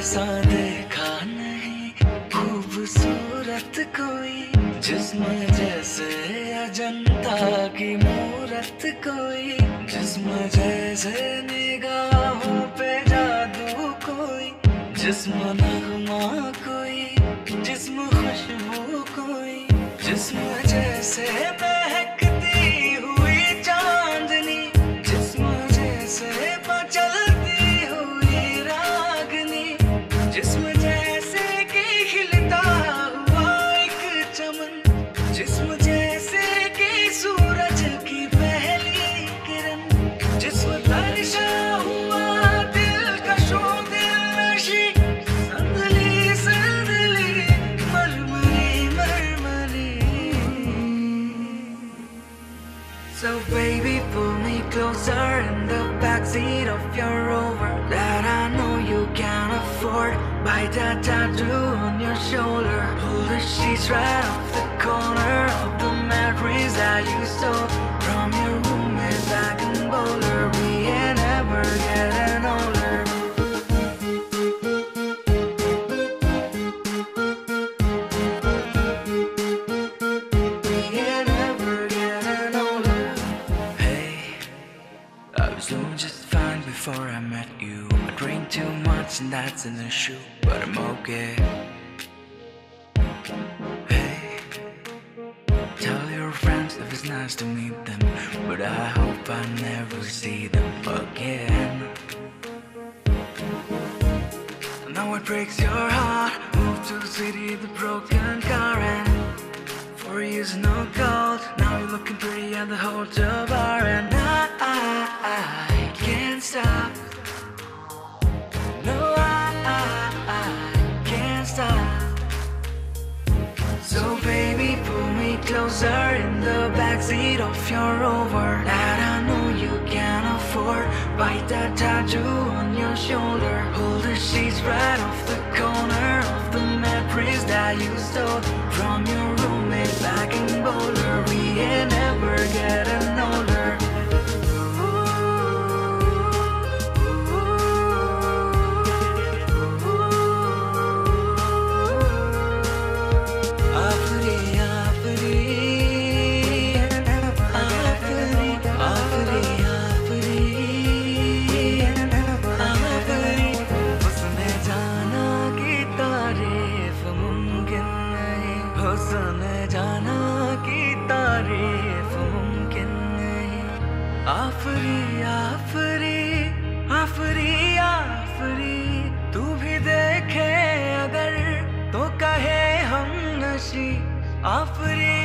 ऐसा देखा नहीं। खूबसूरत कोई, जिस्म जैसे अजंता की मूरत कोई, जिस्म जैसे निगाहों पे जादू कोई, जिस्म नगमा कोई, जिस्म खुशबू कोई, जिस्म जैसे Bite that tattoo on your shoulder. Pull the sheets right off the corner of the mattress that you stole before I met you. I drink too much and that's an issue, but I'm okay. Hey, tell your friends if it's nice to meet them, but I hope I never see them again. I know it breaks your heart. Moved to the city, the broken car, and for years no gold. Now you're looking pretty at the hotel bar, closer in the backseat of your Rover that I know you can't afford. Bite that tattoo on your shoulder. Pull the sheets right off the corner of the mattress that you stole from your आफरी आफरी आफरी आफरी। तू भी देखे अगर तो कहे हम नशी। आफरी